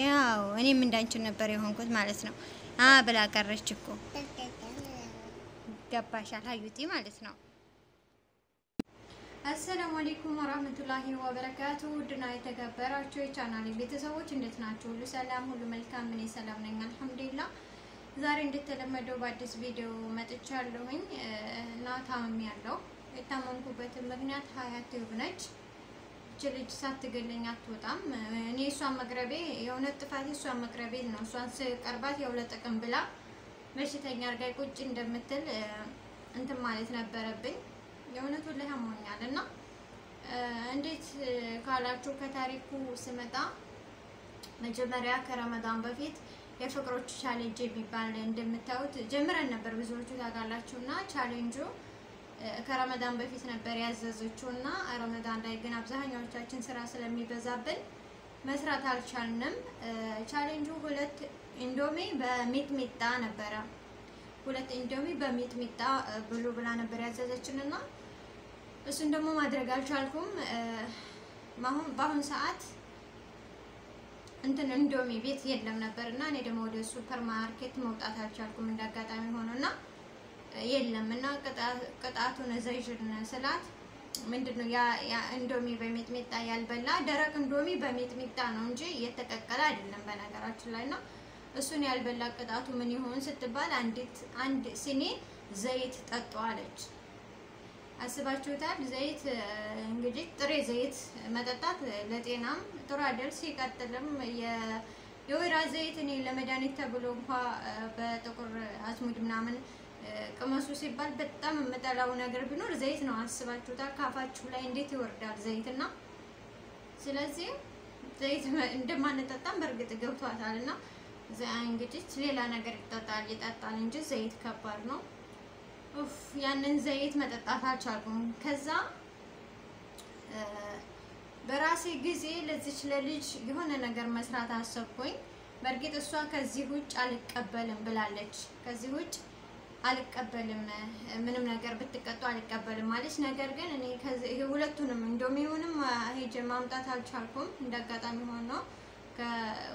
ያው እኔም እንዳንችን ነበር የሆንኩት ማለት ነው። አ ቀረች እኮ ገባሻል ሀዩቲ ማለት ነው። አሰላሙ አለይኩም ወራህመቱላሂ ወበረካቱ። ውድና የተከበራችሁ የቻናሌ ቤተሰቦች እንዴት ናችሁ? ሁሉ ሰላም፣ ሁሉ መልካም። እኔ ሰላም ነኝ አልሐምዱሊላህ። ዛሬ እንደተለመደው በአዲስ ቪዲዮ መጥቻለሁኝ እና ታምሜ ያለው የታመምኩበትን ምክንያት ሀያት ዩብ ነች። እች ልጅ ሳትገለኝ አትወጣም። እኔ እሷን መቅረቤ የእውነት ጥፋቴ እሷን መቅረቤ ነው። እሷን ስቀርባት የውለ ጥቅም ብላ በሽተኛ አርጋ ቁጭ እንደምትል እንትን ማለት ነበረብኝ። የእውነቱን ላይ አሞኛል እና እንዴት ካላችሁ ከታሪኩ ስመጣ መጀመሪያ ከረመዳን በፊት የፍቅሮች challenge የሚባል እንደምታዩት ጀምረን ነበር ብዙዎቹ ታውቃላችሁ። እና challenge ኡ ከረመዳን በፊት ነበር ያዘዘችው እና ረመዳን ላይ ግን አብዛኛዎቻችን ስራ ስለሚበዛብን መስራት አልቻልንም። ቻሌንጁ ሁለት ኢንዶሚ በሚጥሚጣ ነበረ። ሁለት ኢንዶሚ በሚጥሚጣ ብሉ ብላ ነበር ያዘዘችን እና እሱን ደግሞ ማድረግ አልቻልኩም። በአሁን ሰዓት እንትን ኢንዶሚ ቤት የለም ነበር እና እኔ ደግሞ ወደ ሱፐር ማርኬት መውጣት አልቻልኩም እንዳጋጣሚ ሆኖ እና የለም እና ቅጣቱን እዘዥን ስላት ምንድን ነው ያ ኢንዶሚ በሚጥሚጣ ያልበላ ደረቅ ኢንዶሚ በሚጥሚጣ ነው እንጂ እየተቀቀለ አይደለም በነገራችን ላይ እና እሱን ያልበላ ቅጣቱ ምን ይሆን ስትባል አንዲት አንድ ሲኒ ዘይት ጠጡ አለች። አስባችሁታል? ዘይት እንግዲህ ጥሬ ዘይት መጠጣት ለጤናም ጥሩ አይደል። ሲቀጥልም የወይራ ዘይት እኔ ለመድኃኒት ተብሎ እንኳ በጥቁር አዝሙድ ምናምን ቅመሱ ሲባል በጣም የምጠላው ነገር ቢኖር ዘይት ነው። አስባችሁታል? ካፋችሁ ላይ እንዴት ይወርዳል ዘይት እና ስለዚህ ዘይት እንደማንጠጣም በእርግጥ ገብቷታል እና እንግዲህ ሌላ ነገር ይጠጣል ይጠጣል እንጂ ዘይት ከባድ ነው። ኡፍ ያንን ዘይት መጠጣት አልቻልኩም። ከዛ በራሴ ጊዜ ለዚች ለልጅ የሆነ ነገር መስራት አሰብኩኝ። በእርግጥ እሷ ከዚህ ውጭ አልቀበልም ብላለች። ከዚህ ውጭ አልቀበልም፣ ምንም ነገር ብትቀጡ አልቀበልም ማለች። ነገር ግን እኔ ሁለቱንም ኢንዶሚውንም ሄጄ ማምጣት አልቻልኩም። እንዳጋጣሚ ሆኖ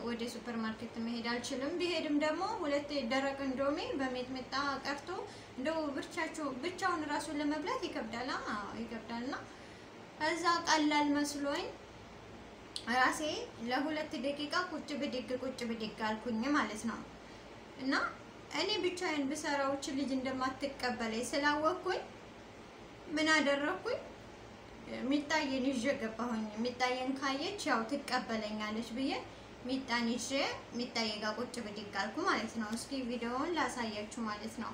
ወደ ሱፐር ማርኬት መሄድ አልችልም። ቢሄድም ደግሞ ሁለት ደረቅ ኢንዶሚ በሚጥሚጣ ቀርቶ እንደው ብቻቸው ብቻውን ራሱን ለመብላት ይከብዳል ይከብዳል። እና እዛ ቀላል መስሎኝ ራሴ ለሁለት ደቂቃ ቁጭ ብድግ ቁጭ ብድግ አልኩኝ ማለት ነው። እና እኔ ብቻዬን ብሰራዎች ልጅ እንደማትቀበለኝ ስላወቅኩኝ ምን አደረኩኝ? ሚጣዬን ይዤ ገባሁኝ። ሚጣዬን ካየች ያው ትቀበለኛለች ብዬ ሚጣን ይዤ ሚጣዬ ጋር ቁጭ ብድግ አልኩ ማለት ነው። እስኪ ቪዲዮውን ላሳያችሁ ማለት ነው።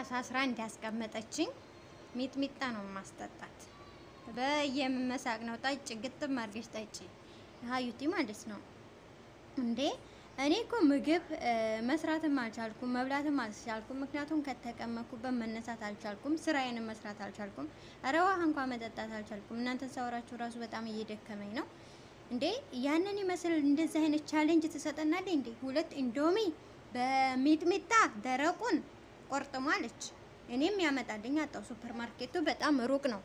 አሳስራ እንዲያስቀመጠችኝ ሚጥሚጣ ነው ማስጠጣት። በየመሳቅ ነው ጠጭ ግጥም አድርገሽ ጠጭ ሀዩቲ ማለት ነው እንዴ። እኔ እኮ ምግብ መስራትም አልቻልኩም፣ መብላትም አልቻልኩም። ምክንያቱም ከተቀመጥኩበት መነሳት አልቻልኩም፣ ስራዬንም መስራት አልቻልኩም። ኧረ ውሃ እንኳን መጠጣት አልቻልኩም። እናንተን ሳወራችሁ ራሱ በጣም እየደከመኝ ነው እንዴ። ያንን ይመስል እንደዚህ አይነት challenge ትሰጠናለች እንዴ? ሁለት ኢንዶሚ በሚጥሚጣ ደረቁን ቆርጥሟለች። እኔም ያመጣልኝ አጣው። ሱፐር በጣም ሩቅ ነው።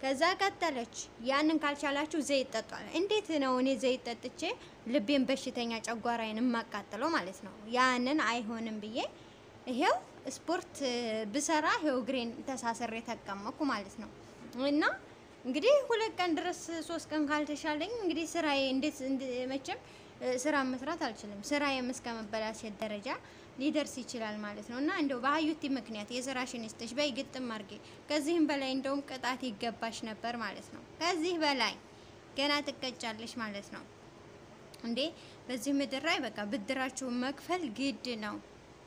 ከዛ ቀጠለች። ያንን ካልቻላችሁ ዘይት ጠጧል። እንዴት ነው እኔ ዘይት ጠጥቼ ልቤን በሽተኛ ጨጓራዬን የማቃጥለው ማለት ነው? ያንን አይሆንም ብዬ ይሄው ስፖርት ብሰራ ይሄው እግሬን ተሳስሬ ተቀመኩ ማለት ነው። እና እንግዲህ ሁለት ቀን ድረስ ሶስት ቀን ካልተሻለኝ እንግዲህ ስራዬ እንዴት መቼም ስራ መስራት አልችልም። ስራዬም እስከ መበላሸት ደረጃ ሊደርስ ይችላል ማለት ነው። እና እንደው በሀዩቲ ምክንያት የስራሽን ይስጥሽ በይ ግጥም አድርጌ። ከዚህም በላይ እንደውም ቅጣት ይገባሽ ነበር ማለት ነው። ከዚህ በላይ ገና ትቀጫለሽ ማለት ነው። እንዴ በዚህ ምድር ላይ በቃ ብድራችሁን መክፈል ግድ ነው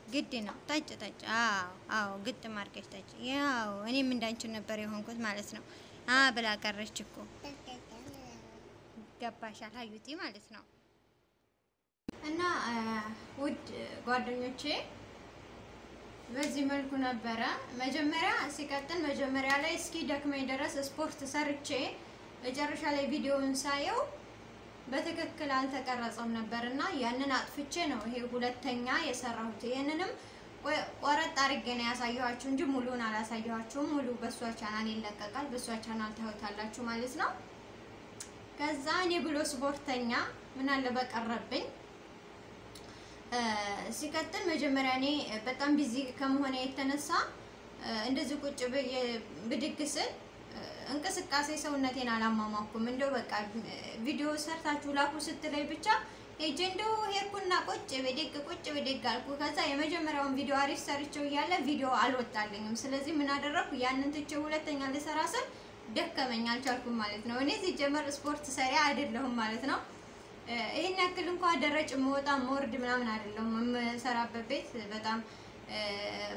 ግድ ነው። ጠጭ ጠጭ። አዎ አዎ፣ ግጥም አድርገሽ ጠጭ። ያው እኔም እንዳንቺን ነበር የሆንኩት ማለት ነው። አ ብላ ቀረች እኮ ገባሻል ሀዩቲ ማለት ነው። እና ውድ ጓደኞቼ በዚህ መልኩ ነበረ መጀመሪያ። ሲቀጥል መጀመሪያ ላይ እስኪ ደክመኝ ድረስ ስፖርት ሰርቼ መጨረሻ ላይ ቪዲዮውን ሳየው በትክክል አልተቀረጸም ነበር እና ያንን አጥፍቼ ነው ይሄ ሁለተኛ የሰራሁት። ይህንንም ቆረጥ አድርጌ ነው ያሳየኋችሁ እንጂ ሙሉን አላሳየኋችሁም። ሙሉ በሷ ቻናል ይለቀቃል። በሷ ቻናል ታዩታላችሁ ማለት ነው። ከዛ እኔ ብሎ ስፖርተኛ ምን አለ በቀረብኝ። ሲቀጥል መጀመሪያ እኔ በጣም busy ከመሆነ የተነሳ እንደዚህ ቁጭ ብድግ ስል እንቅስቃሴ ሰውነቴን አላማማኩም። እንደው በቃ ቪዲዮ ሰርታችሁ ላኩ ስትለኝ ብቻ ሄጄ እንደው ሄድኩና ቁጭ ብድግ ቁጭ ብድግ አልኩ። ከዛ የመጀመሪያውን ቪዲዮ አሪፍ ሰርቼው እያለ ቪዲዮ አልወጣልኝም። ስለዚህ ምን አደረግኩ? ያንን ትቼ ሁለተኛ ልሰራ ስል ደከመኝ፣ አልቻልኩም ማለት ነው። እኔ ሲጀመር ስፖርት ሰሪ አይደለሁም ማለት ነው። ይህን ያክል እንኳ ደረጭ መወጣ መወርድ ምናምን አይደለሁም። የምሰራበት ቤት በጣም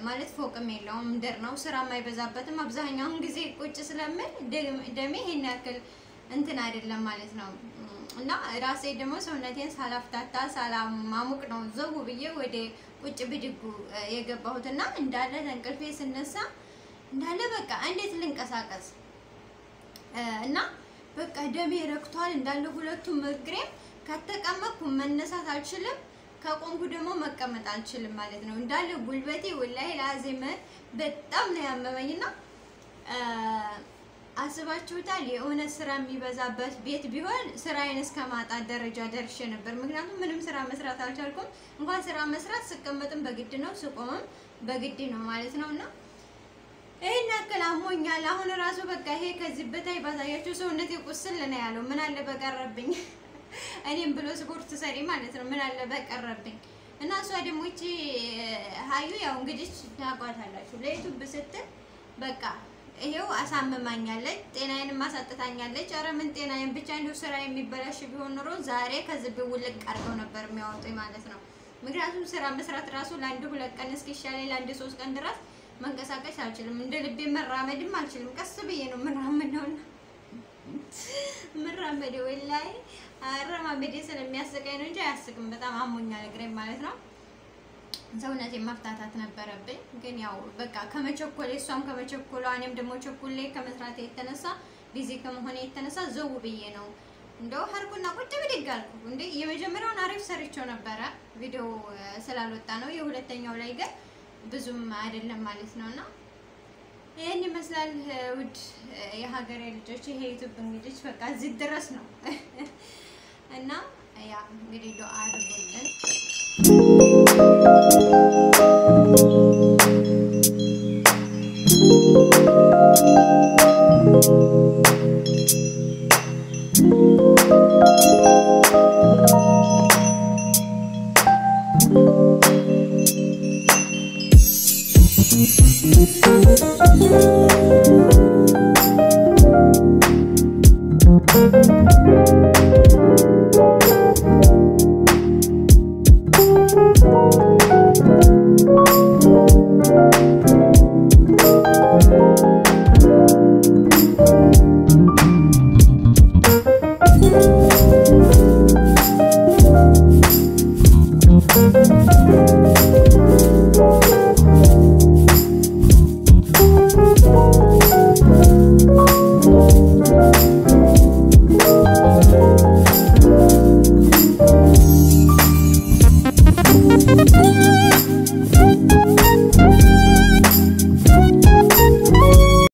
ማለት ፎቅም የለውም ምድር ነው። ስራ የማይበዛበትም አብዛኛውን ጊዜ ቁጭ ስለምል ደሜ ይሄን ያክል እንትን አይደለም ማለት ነው። እና ራሴ ደግሞ ሰውነቴን ሳላፍታታ ሳላማሙቅ ነው ዘው ብዬ ወደ ቁጭ ብድጉ የገባሁት እና እንዳለ ተንቅልፌ ስነሳ እንዳለ በቃ እንዴት ልንቀሳቀስ እና በቃ ደሜ ረክቷል እንዳለ ሁለቱም እግሬም ከተቀመጥኩ መነሳት አልችልም ከቆምኩ ደግሞ መቀመጥ አልችልም ማለት ነው። እንዳለ ጉልበቴ ወላሂ ላዚም በጣም ነው ያመመኝና አስባችሁታል። የእውነት ስራ የሚበዛበት ቤት ቢሆን ስራዬን እስከ ማጣት ደረጃ ደርሼ ነበር። ምክንያቱም ምንም ስራ መስራት አልቻልኩም። እንኳን ስራ መስራት ስቀመጥም በግድ ነው፣ ስቆምም በግድ ነው ማለት ነው እና ይሄን ያክል አሞኛል። አሁን ራሱ በቃ ይሄ ከዚህ በታይ ባሳያችሁ ሰውነቴ ቁስል ነው ያለው። ምን አለ በቀረብኝ እኔም ብሎ ስፖርት ሰሪ ማለት ነው። ምን አለ በቀረብኝ እና እሷ ደግሞ ይቺ ሀዩ ያው እንግዲህ ታውቋታላችሁ ለዩቱብ ስትል በቃ ይሄው አሳምማኛለች፣ ጤናዬንም አሳጥታኛለች። ኧረ ምን ጤናዬን ብቻ እንዲሁ ስራ የሚበላሽ ቢሆን ኖሮ ዛሬ ከዚህ ውልቅ አድርገው ነበር የሚያወጡኝ ማለት ነው። ምክንያቱም ስራ መስራት ራሱ ለአንድ ሁለት ቀን እስኪሻለኝ ለአንድ ሶስት ቀን ድረስ መንቀሳቀስ አልችልም። እንደ ልቤ መራመድም አልችልም። ቀስ ብዬ ነው የምራመደውና ምራመዴ ወላሂ አረማመዴ ስለሚያስቀኝ ነው እንጂ አያስቅም። በጣም አሞኛል እግሬን ማለት ነው። ሰውነቴ መፍታታት ነበረብኝ፣ ግን ያው በቃ ከመቸኮሌ እሷም ከመቸኮሏ እኔም ደግሞ ቸኮሌ ከመስራት የተነሳ ቢዚ ከመሆኔ የተነሳ ዘው ብዬ ነው እንደው ሀርኩና ቁጭ ብድግ አልኩ። እንደ የመጀመሪያውን አሪፍ ሰርቼው ነበረ ቪዲዮ ስላልወጣ ነው። የሁለተኛው ላይ ግን ብዙም አይደለም ማለት ነው እና ይህን ይመስላል ውድ የሀገሬ ልጆች። ይሄ ዩቱብ እንግዲህ በቃ እዚህ ድረስ ነው እና ያ እንግዲህ ዱአ አድርጉልን።